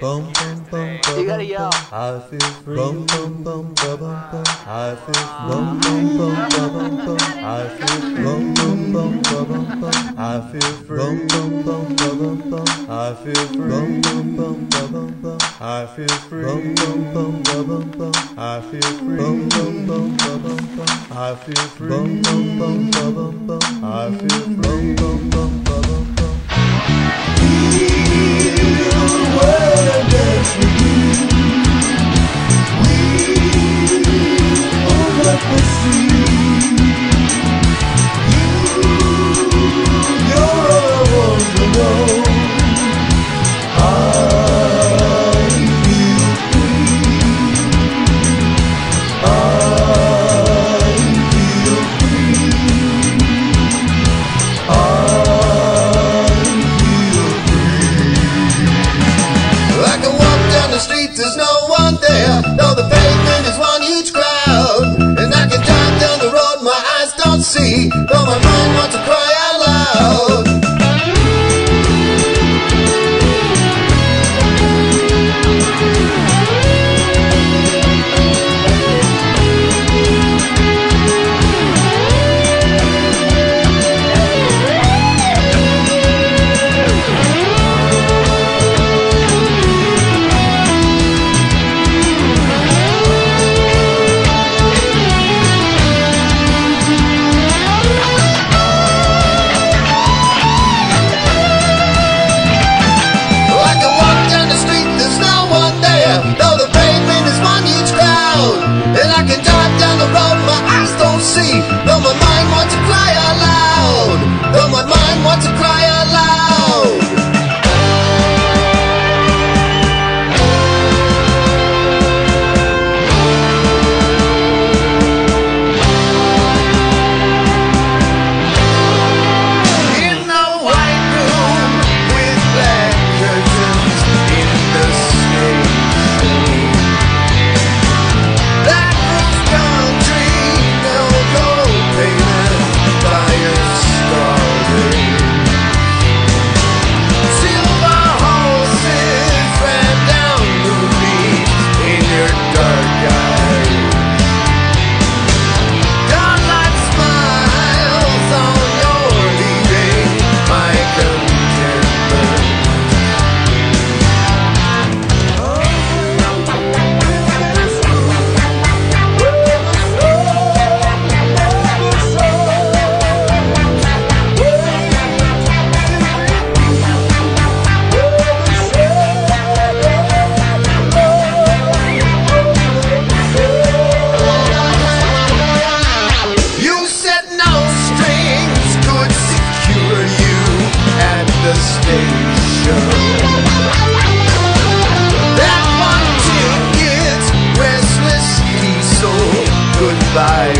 You gotta yell. I feel free. I I I free. I free. I free. I free. I free. I free. side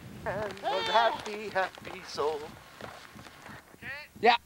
and was happy, happy soul. Yeah.